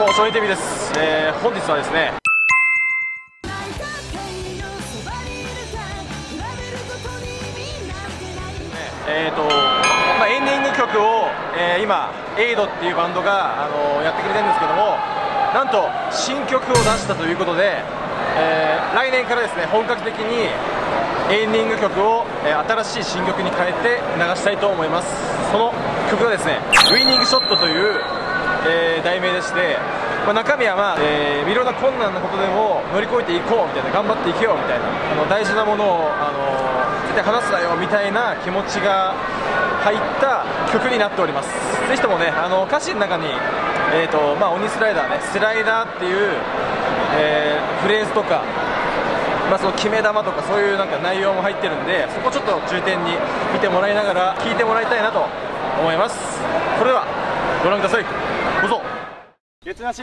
も翔平 TV です、えー、本日はですね。えーとまあ、エンディング曲を、えー、今、エイドっていうバンドが、あのー、やってくれてるんですけどもなんと新曲を出したということで、えー、来年からですね本格的にエンディング曲を、え新しい新曲に変えて流したいと思います。その曲がですね「ウィニングショット」という、えー題名でして、まあ、中身は、まあえー、いろんな困難なことでも乗り越えていこうみたいな頑張っていけようみたいなあの大事なものを、あの絶対話すなよみたいな気持ちが入った曲になっております。ぜひともねあの歌詞の中に、えーとまあ、鬼スライダーねスライダーっていう、えー、フレーズとかまあ、その決め球とかそういうなんか内容も入ってるんでそこちょっと重点に見てもらいながら聴いてもらいたいなと思います。それではご覧ください。月なし。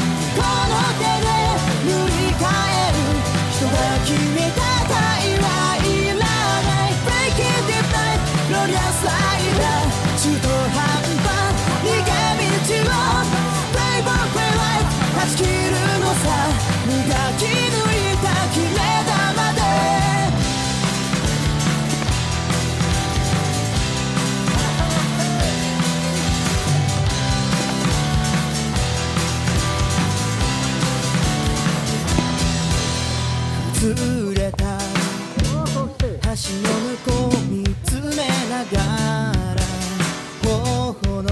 た。橋の向こう見つめながら頬の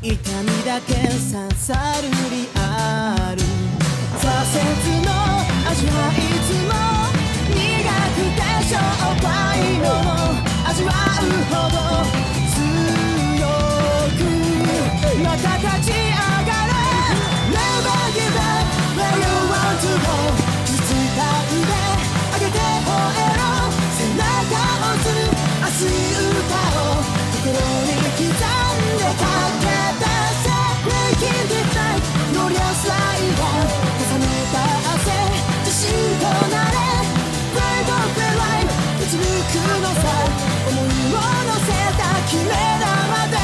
痛みだけ刺さるリアル。のさ思いを乗せた決め玉で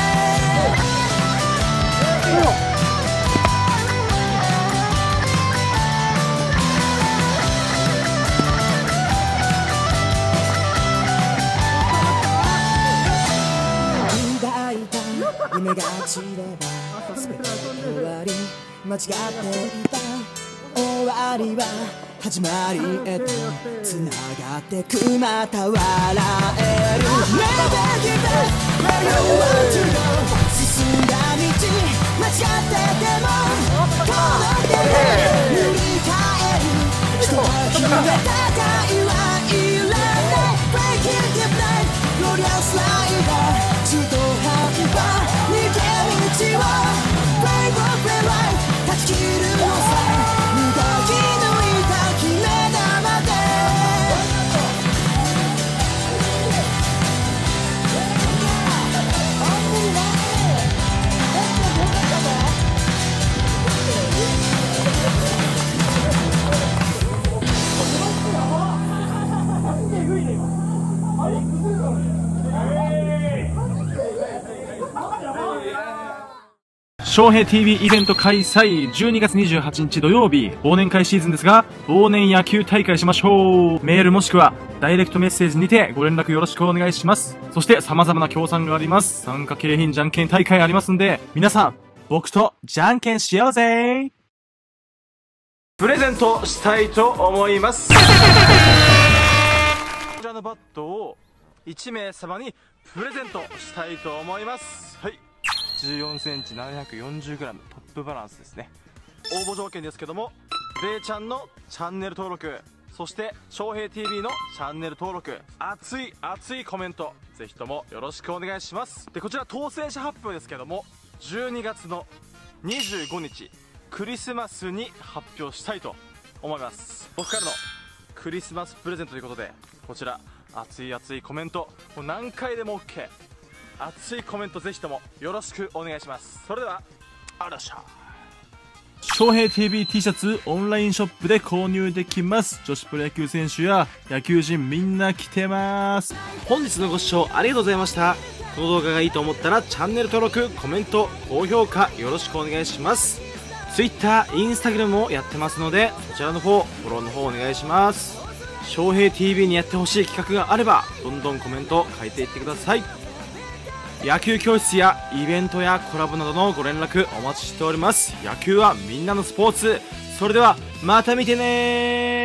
抱いた夢が散れば全て終わり間違っていた終わりは始まりへと繋がってくまた笑える Never give up where you want to go 進んだ翔平 TV イベント開催12月28日土曜日。忘年会シーズンですが忘年野球大会しましょう。メールもしくはダイレクトメッセージにてご連絡よろしくお願いします。そして様々な協賛があります。参加景品じゃんけん大会ありますんで皆さん僕とじゃんけんしようぜ。プレゼントしたいと思います。こちらのバットを1名様にプレゼントしたいと思います。はい。1 4センチ7 4 0グラムトップバランスですね。応募条件ですけどもべイちゃんのチャンネル登録そして翔平 TV のチャンネル登録熱い熱いコメントぜひともよろしくお願いします。でこちら当選者発表ですけども12月の25日クリスマスに発表したいと思います。僕からのクリスマスプレゼントということでこちら熱い熱いコメントもう何回でも OK 熱いコメントぜひともよろしくお願いします。それではあらっしゃ翔平 TV T シャツオンラインショップで購入できます。女子プロ野球選手や野球人みんな来てます。本日のご視聴ありがとうございました。この動画がいいと思ったらチャンネル登録コメント高評価よろしくお願いします。Twitter、Instagram もやってますのでそちらの方フォローの方お願いします。翔平 TV にやってほしい企画があればどんどんコメント書いていってください野球教室やイベントやコラボなどのご連絡お待ちしております。野球はみんなのスポーツ。それではまた見てね